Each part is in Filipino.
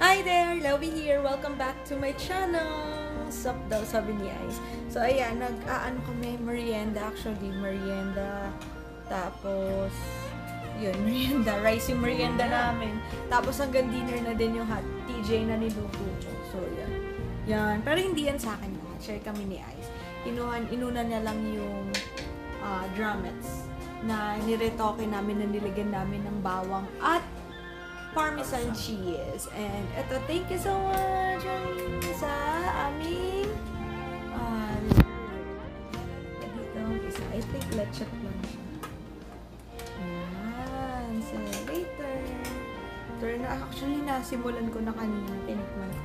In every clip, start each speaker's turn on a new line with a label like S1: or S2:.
S1: Hi there! Lovey here! Welcome back to my channel! Sup daw, sabi ni Ice. So, ayan, nag-aano kami, merienda. Actually, merienda. Tapos, yun, merienda. Rice yung merienda namin. Tapos, hanggang dinner na din yung hot TJ na niluto ko. So, yan. Yan. Pero hindi yan sa akin. Share kami ni Ice. Inuhan, inuna niya lang yung uh, drumettes na niretoke namin na nilagyan namin ng bawang at parmesan cheese. And ito, thank you so much sa aming uh, dito, isa. I think let's check lang siya. Ayan. So, later. Turn na, actually, nasimulan ko na kanina. Tinikman ko.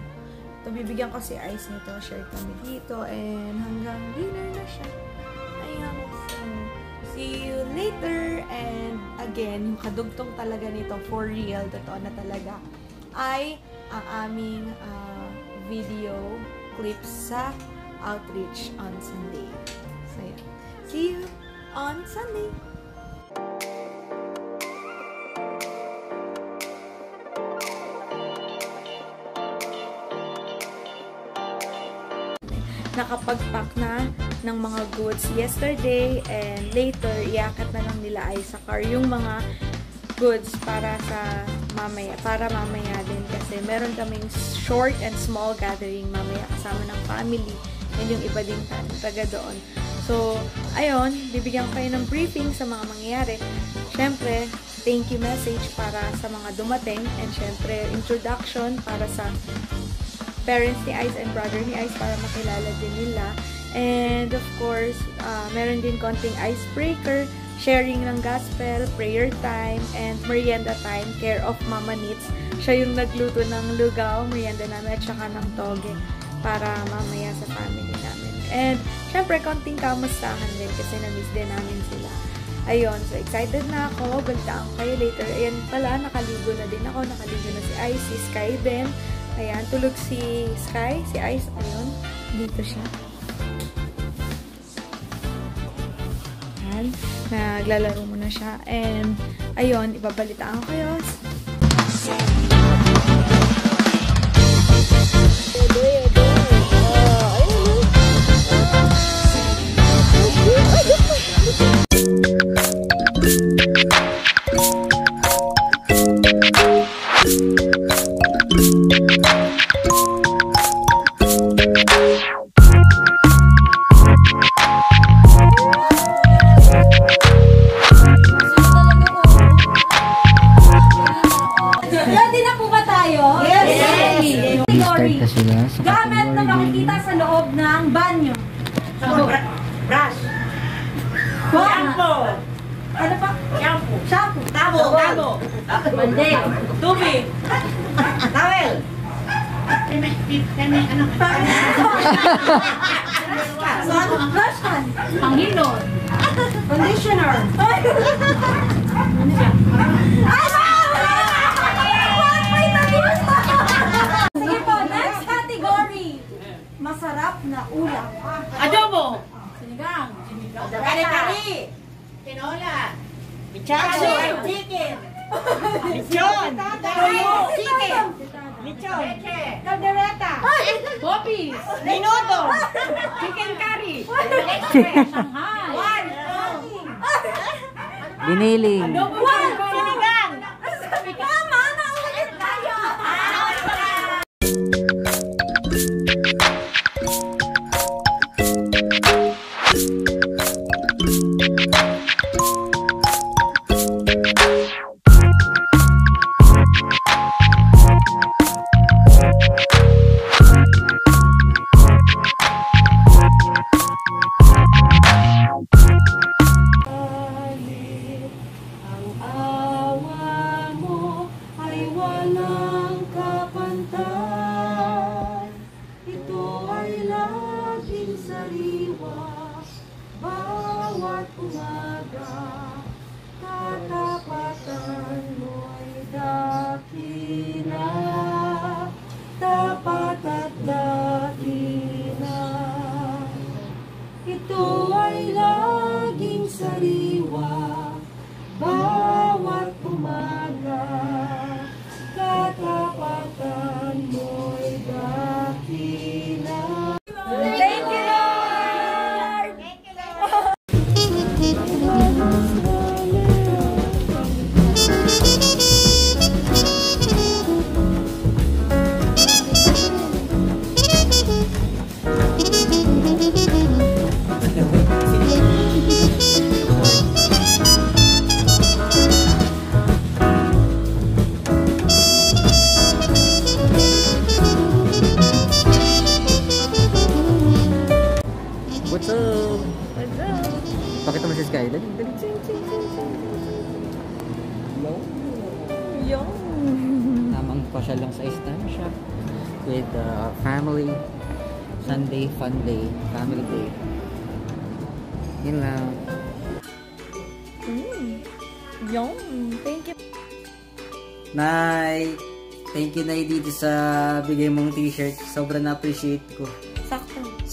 S1: Ito, bibigyan ko si Ice nito. Share kami dito. And hanggang dinner na siya. See you later. And again, yung kadugtong talaga nito, for real, totoo na talaga, ay ang aming uh, video clips sa outreach on Sunday. So, yeah. See you on Sunday! Nakapag-pack na ng mga goods yesterday and later iaakit na lang nila ay sa car yung mga goods para sa mamaya, para mamaya din kasi meron kaming short and small gathering mamaya kasama ng family and yung iba din taga doon. So, ayun, bibigyan kayo ng briefing sa mga mangyayari. Siyempre, thank you message para sa mga dumating and syempre, introduction para sa parents ni Ice and brother ni Ice para makilala din nila. And of course, uh, meron din konting icebreaker, sharing ng gospel, prayer time, and merienda time, care of Mama Nits. Siya yung nagluto ng lugaw, merienda namin, at saka ng toge para mamaya sa family namin. And syempre, konting kamustahan din kasi na-miss din namin sila. Ayun, so excited na ako. Balitaan kayo later. Ayan pala, nakaligo na din ako. Nakaligo na si Ice, si Sky din. Ayan, tulog si Sky, si Ice. Ayun, dito siya. Ayan, naglalaro muna siya. And, ayun, ibabalitaan ko kayo.
S2: Na
S3: sila sa
S2: Gamit na makikita sa loob ng banyo.
S4: Brush.
S2: Wow!
S4: Shampoo.
S2: Ano pa?
S4: Shampoo.
S2: Shampoo.
S4: Tabo. Tabo.
S2: Mandi.
S4: Tubig. Towel. Kami, kami, ano?
S2: Brush hand. Pangilon. Conditioner. Ay! Na ulam.
S4: Adobo.
S2: Sinigang.
S4: Kari-kari. Tinola. Michacho. Chicken. Lechon. Chicken. Lechon.
S2: Caldereta.
S4: Popis. Minuto. Chicken curry.
S2: Shanghai.
S4: One.
S3: Biniling.
S4: Adobo.
S2: Let's go! Let's! Pakita mo si Sky. Dali, dali. Ching, ching, ching, ching. Yo! Yo! Tamang
S3: pasyal lang sa Istanbul with uh, family. Sunday fun day. Family day. Yun lang.
S1: Mm. Yum! Thank you!
S3: Nay! Thank you, Nay, dito sa bigay mong t-shirt. Sobrang na-appreciate ko.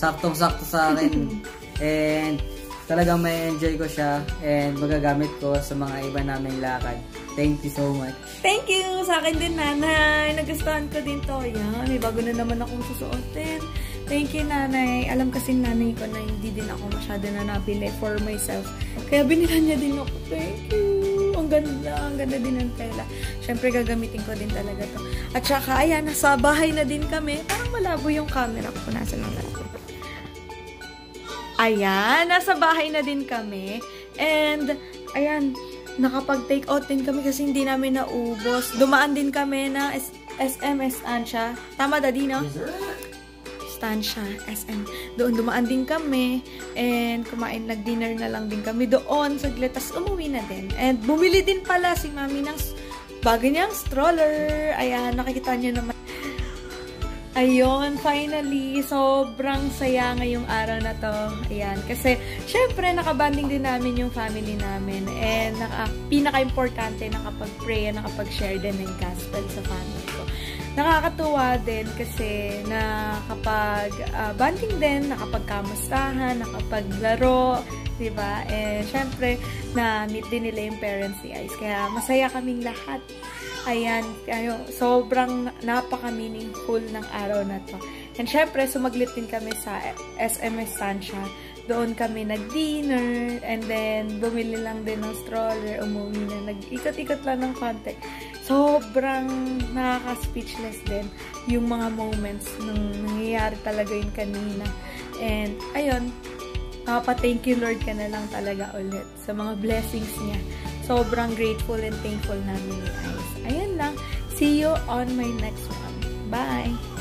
S1: Sakto.
S3: Saktong-sakto sa akin. and talagang may enjoy ko siya and magagamit ko sa mga iba naming lakad. Thank you so much.
S1: Thank you! Sa akin din, nanay. Nagustuhan ko din to. Yan, may bago na naman akong susuotin. Thank you, nanay. Alam kasi nanay ko na hindi din ako masyado na nabili for myself. Kaya binilan niya din ako. Thank you! Ang ganda. Ang ganda din ng tela. Siyempre, gagamitin ko din talaga to. At saka, ayan, nasa bahay na din kami. Parang malabo yung camera ko. Nasa lang natin. Ayan, nasa bahay na din kami. And, ayan, nakapag-take out din kami kasi hindi namin naubos. Dumaan din kami na S SM Estancia. Tama, Daddy, no? Estancia, SM. Doon dumaan din kami. And kumain, nag-dinner na lang din kami doon. Saglit, tas umuwi na din. And bumili din pala si Mami ng bago niyang stroller. Ayan, nakikita niyo naman. Ayun, finally, sobrang saya ngayong araw na to. Ayan, kasi syempre nakabanding din namin yung family namin and naka, pinaka-importante nakapag-pray at nakapag-share din ng gospel sa family ko. Nakakatuwa din kasi nakapag ah, banding din, nakapagkamustahan, nakapaglaro, 'di ba? And syempre na meet din nila yung parents ni Ice. Kaya masaya kaming lahat. Ayan, kayo, sobrang napaka-meaningful ng araw na to. And syempre, sumaglit din kami sa SMS Sancha. Doon kami nag-dinner, and then bumili lang din ng stroller, umuwi na, nag-ikot-ikot lang ng konti. Sobrang nakaka-speechless din yung mga moments nung nangyayari talaga yun kanina. And, ayun, Papa-thank you Lord ka na lang talaga ulit sa mga blessings niya. Sobrang grateful and thankful namin ni Ice. Ayan lang. See you on my next one. Bye!